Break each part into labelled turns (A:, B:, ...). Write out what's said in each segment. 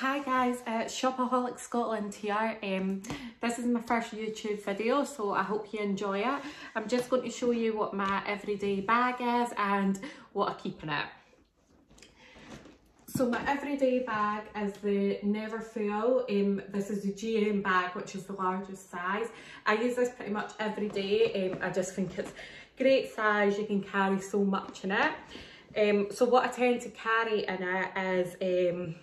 A: Hi guys, it's Shopaholic Scotland here. Um, this is my first YouTube video so I hope you enjoy it. I'm just going to show you what my everyday bag is and what I keep in it. So my everyday bag is the Neverfull. Um, this is the GM bag which is the largest size. I use this pretty much every day. Um, I just think it's great size, you can carry so much in it. Um, so what I tend to carry in it is um,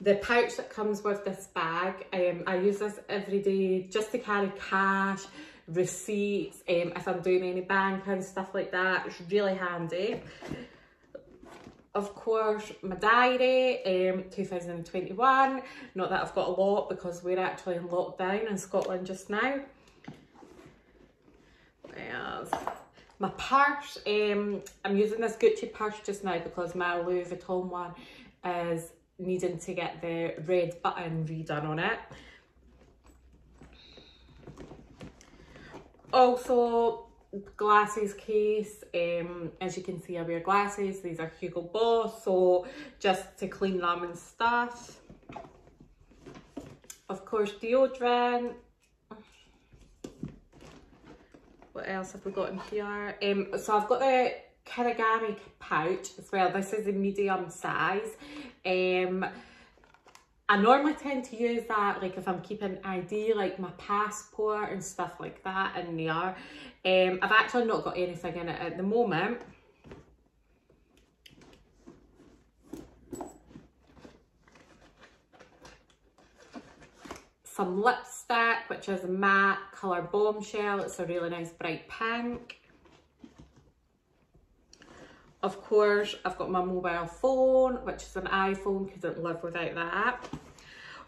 A: the pouch that comes with this bag. Um, I use this every day just to carry cash, receipts, um, if I'm doing any banking, stuff like that. It's really handy. Of course, my diary, um, 2021. Not that I've got a lot because we're actually in lockdown in Scotland just now. Yes. My purse, um, I'm using this Gucci purse just now because my Louis Vuitton one is needing to get the red button redone on it. Also, glasses case, um, as you can see I wear glasses, these are Hugo Boss, so just to clean them and stuff. Of course deodorant. What else have we got in here? Um, so I've got the Kirigami pouch as well. This is a medium size. Um, I normally tend to use that like if I'm keeping ID like my passport and stuff like that in there. Um, I've actually not got anything in it at the moment. Some lipstick, which is a matte colour bombshell. It's a really nice bright pink. Of course, I've got my mobile phone, which is an iPhone, couldn't live without that.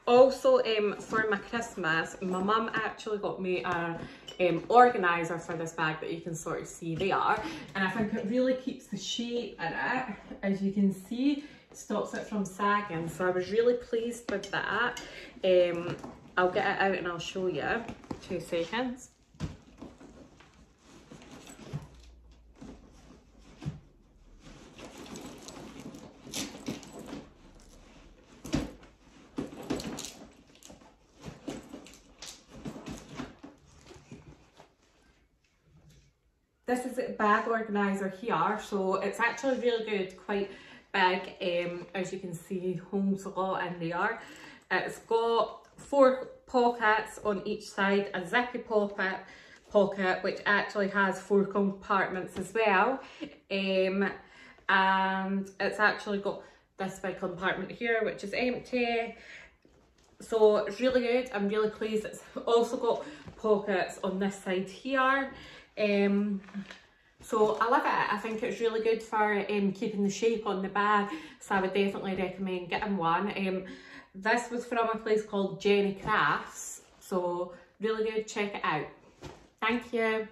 A: Also, um, for my Christmas, my mum actually got me a um, organiser for this bag that you can sort of see there. And I think it really keeps the shape in it. As you can see, stops it from sagging. So I was really pleased with that. Um, I'll get it out and I'll show you. Two seconds. This is a bag organiser here, so it's actually really good, quite big, um, as you can see, holds a lot in there. It's got four pockets on each side, a zippy pocket, pocket which actually has four compartments as well. Um, and it's actually got this big compartment here, which is empty. So it's really good. I'm really pleased. It's also got pockets on this side here. Um, so I love it. I think it's really good for um, keeping the shape on the bag. So I would definitely recommend getting one. Um, this was from a place called Jenny Crafts. So really good. Check it out. Thank you.